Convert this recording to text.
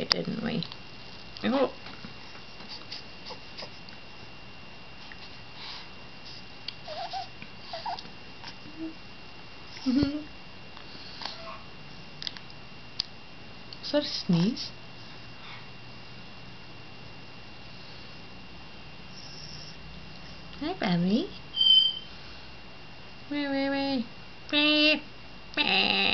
though, didn't we? Oh. Is that a sneeze? Hi, Bambi. Wee wee wee. Wee. Wee.